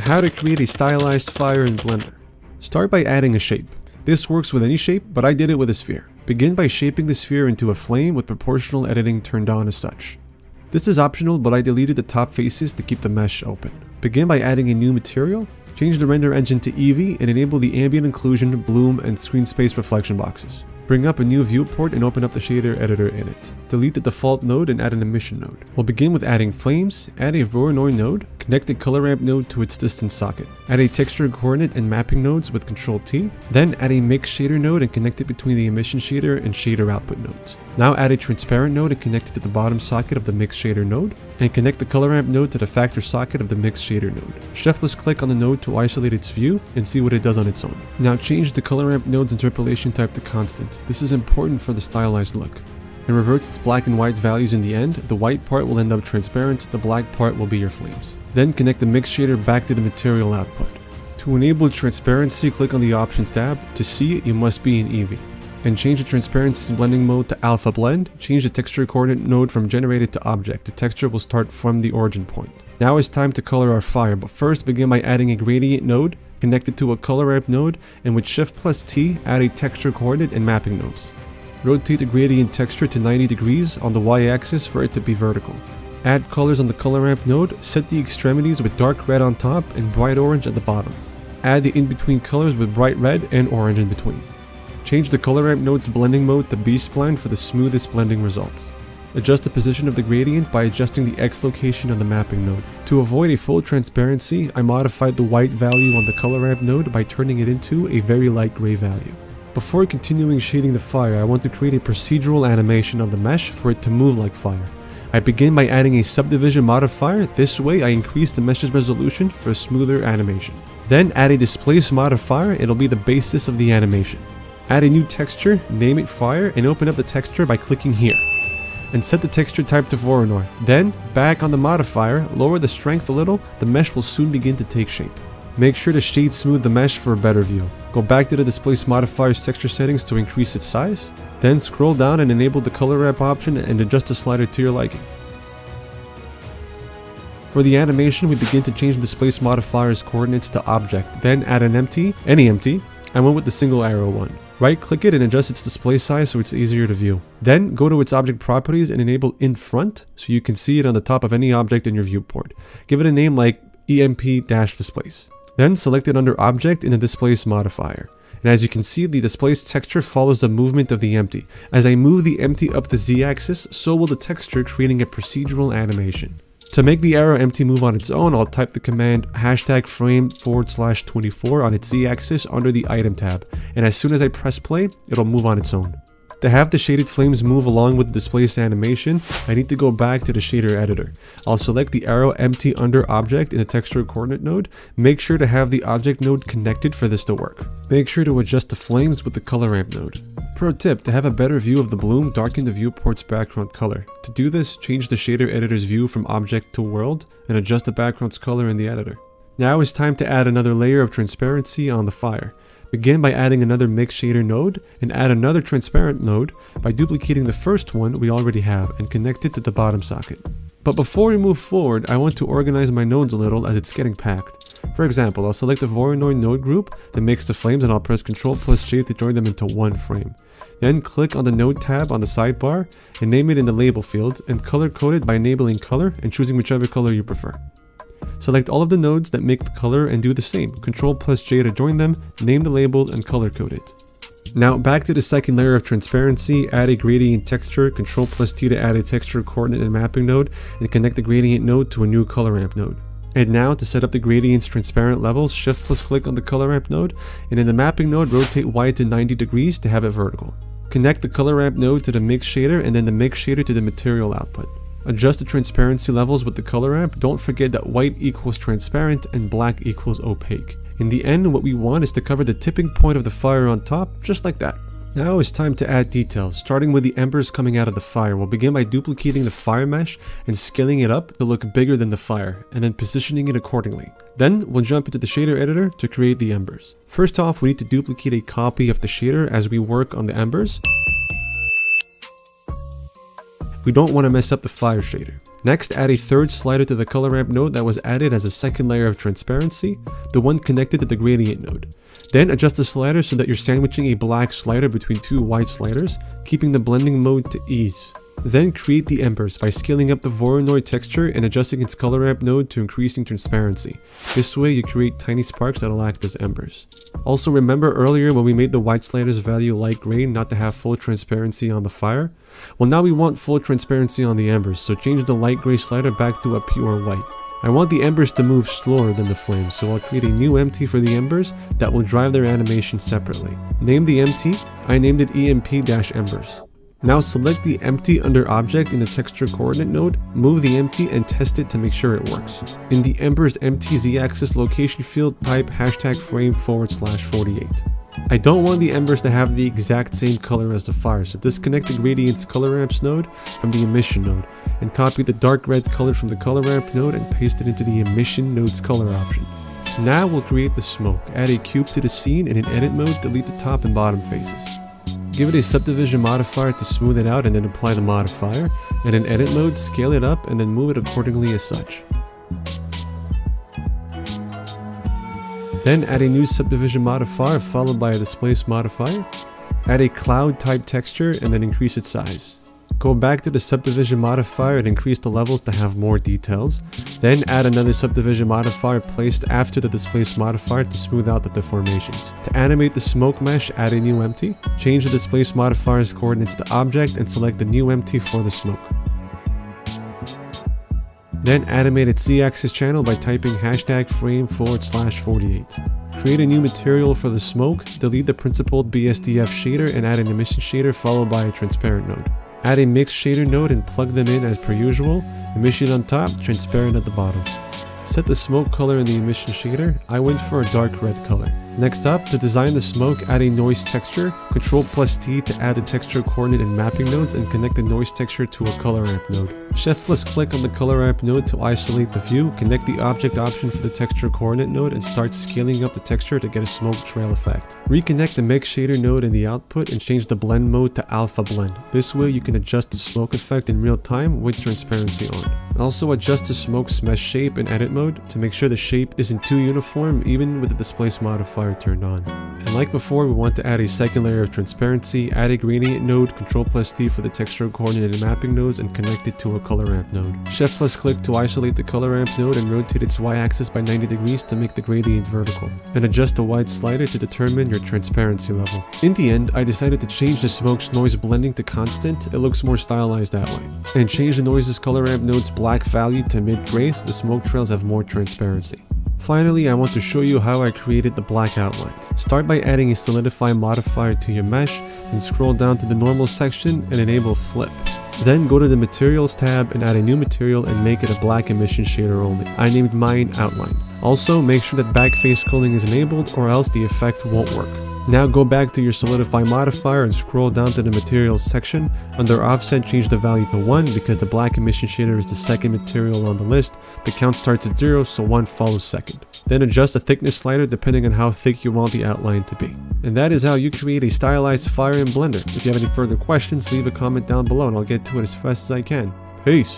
How to create a stylized fire in Blender. Start by adding a shape. This works with any shape, but I did it with a sphere. Begin by shaping the sphere into a flame with proportional editing turned on as such. This is optional, but I deleted the top faces to keep the mesh open. Begin by adding a new material, change the render engine to Eevee, and enable the ambient occlusion, bloom, and screen space reflection boxes. Bring up a new viewport and open up the shader editor in it. Delete the default node and add an emission node. We'll begin with adding flames, add a Voronoi node, connect the color ramp node to its distance socket. Add a texture coordinate and mapping nodes with Ctrl T. Then add a mix shader node and connect it between the emission shader and shader output nodes. Now add a transparent node and connect it to the bottom socket of the mix shader node, and connect the color ramp node to the factor socket of the mix shader node. Shift plus click on the node to isolate its view and see what it does on its own. Now change the color ramp node's interpolation type to constant. This is important for the stylized look. And revert its black and white values in the end, the white part will end up transparent, the black part will be your flames. Then connect the mix shader back to the material output. To enable transparency, click on the options tab. To see it, you must be in Eevee and change the transparency blending mode to alpha blend. Change the texture coordinate node from generated to object. The texture will start from the origin point. Now it's time to color our fire, but first begin by adding a gradient node, connect it to a color ramp node, and with shift plus T, add a texture coordinate and mapping nodes. Rotate the gradient texture to 90 degrees on the y-axis for it to be vertical. Add colors on the color ramp node, set the extremities with dark red on top and bright orange at the bottom. Add the in-between colors with bright red and orange in between. Change the color ramp node's blending mode to B-spline for the smoothest blending results. Adjust the position of the gradient by adjusting the X location on the mapping node. To avoid a full transparency, I modified the white value on the color ramp node by turning it into a very light gray value. Before continuing shading the fire, I want to create a procedural animation on the mesh for it to move like fire. I begin by adding a subdivision modifier, this way I increase the mesh's resolution for smoother animation. Then add a displace modifier, it'll be the basis of the animation. Add a new texture, name it fire, and open up the texture by clicking here. And set the texture type to Voronoi. Then, back on the modifier, lower the strength a little, the mesh will soon begin to take shape. Make sure to shade smooth the mesh for a better view. Go back to the displace modifier's texture settings to increase its size. Then scroll down and enable the color ramp option and adjust the slider to your liking. For the animation, we begin to change the displace modifier's coordinates to object, then add an empty, any empty, I went with the single arrow one. Right click it and adjust its display size so it's easier to view. Then go to its object properties and enable in front so you can see it on the top of any object in your viewport. Give it a name like emp-displace. Then select it under object in the displace modifier. And as you can see, the displace texture follows the movement of the empty. As I move the empty up the z-axis, so will the texture creating a procedural animation. To make the arrow empty move on its own, I'll type the command hashtag frame forward slash 24 on its z-axis under the item tab, and as soon as I press play, it'll move on its own. To have the shaded flames move along with the displace animation, I need to go back to the shader editor. I'll select the arrow empty under object in the texture coordinate node. Make sure to have the object node connected for this to work. Make sure to adjust the flames with the color ramp node. Pro tip, to have a better view of the bloom, darken the viewport's background color. To do this, change the shader editor's view from object to world and adjust the background's color in the editor. Now it's time to add another layer of transparency on the fire. Begin by adding another mix shader node and add another transparent node by duplicating the first one we already have and connect it to the bottom socket. But before we move forward, I want to organize my nodes a little as it's getting packed. For example, I'll select the Voronoi node group that makes the flames and I'll press Ctrl plus J to join them into one frame. Then click on the node tab on the sidebar and name it in the label field and color code it by enabling color and choosing whichever color you prefer. Select all of the nodes that make the color and do the same. Ctrl plus J to join them, name the label and color code it. Now back to the second layer of transparency, add a gradient texture, Ctrl plus T to add a texture coordinate and mapping node, and connect the gradient node to a new color ramp node. And now to set up the gradient's transparent levels, shift plus click on the color ramp node, and in the mapping node rotate Y to 90 degrees to have it vertical. Connect the color ramp node to the mix shader and then the mix shader to the material output. Adjust the transparency levels with the color ramp. Don't forget that white equals transparent and black equals opaque. In the end, what we want is to cover the tipping point of the fire on top, just like that. Now it's time to add details, starting with the embers coming out of the fire. We'll begin by duplicating the fire mesh and scaling it up to look bigger than the fire, and then positioning it accordingly. Then we'll jump into the shader editor to create the embers. First off, we need to duplicate a copy of the shader as we work on the embers. We don't want to mess up the fire shader. Next, add a third slider to the color ramp node that was added as a second layer of transparency, the one connected to the gradient node. Then adjust the slider so that you're sandwiching a black slider between two white sliders, keeping the blending mode to ease. Then create the embers by scaling up the Voronoi texture and adjusting its color ramp node to increasing transparency. This way you create tiny sparks that'll act as embers. Also remember earlier when we made the white sliders value light gray not to have full transparency on the fire? Well now we want full transparency on the embers, so change the light gray slider back to a pure white. I want the embers to move slower than the flames, so I'll create a new empty for the embers that will drive their animation separately. Name the empty, I named it EMP-embers. Now select the empty under object in the texture coordinate node, move the empty and test it to make sure it works. In the embers empty z-axis location field type hashtag frame forward slash 48. I don't want the embers to have the exact same color as the fire, so disconnect the gradients color ramps node from the emission node, and copy the dark red color from the color ramp node and paste it into the emission node's color option. Now we'll create the smoke, add a cube to the scene and in edit mode delete the top and bottom faces. Give it a subdivision modifier to smooth it out and then apply the modifier, and in edit mode scale it up and then move it accordingly as such. Then add a new subdivision modifier followed by a displace modifier. Add a cloud type texture and then increase its size. Go back to the subdivision modifier and increase the levels to have more details. Then add another subdivision modifier placed after the displace modifier to smooth out the deformations. To animate the smoke mesh, add a new empty. Change the displace modifier's coordinates to object and select the new empty for the smoke. Then animate its z-axis channel by typing hashtag frame forward slash 48. Create a new material for the smoke, delete the principled BSDF shader and add an emission shader followed by a transparent node. Add a mixed shader node and plug them in as per usual, emission on top, transparent at the bottom. Set the smoke color in the emission shader, I went for a dark red color. Next up, to design the smoke, add a noise texture, Ctrl plus T to add the texture coordinate and mapping nodes and connect the noise texture to a color ramp node. Shift plus click on the color ramp node to isolate the view, connect the object option for the texture coordinate node and start scaling up the texture to get a smoke trail effect. Reconnect the mix shader node in the output and change the blend mode to alpha blend. This way you can adjust the smoke effect in real time with transparency on. Also adjust the smoke's mesh shape in edit mode to make sure the shape isn't too uniform even with the displace modifier turned on. And like before, we want to add a second layer of transparency, add a gradient node, Ctrl plus D for the texture coordinate and mapping nodes and connect it to a color ramp node. Shift plus click to isolate the color ramp node and rotate its y-axis by 90 degrees to make the gradient vertical. And adjust the white slider to determine your transparency level. In the end, I decided to change the smoke's noise blending to constant, it looks more stylized that way. And change the noise's color ramp node's black value to mid-gray the smoke trails have more transparency. Finally, I want to show you how I created the black outlines. Start by adding a solidify modifier to your mesh, and scroll down to the normal section and enable flip. Then go to the materials tab and add a new material and make it a black emission shader only. I named mine outline. Also, make sure that backface culling is enabled or else the effect won't work. Now go back to your solidify modifier and scroll down to the materials section. Under offset change the value to 1 because the black emission shader is the second material on the list. The count starts at 0 so 1 follows second. Then adjust the thickness slider depending on how thick you want the outline to be. And that is how you create a stylized fire in Blender. If you have any further questions leave a comment down below and I'll get to it as fast as I can. Peace!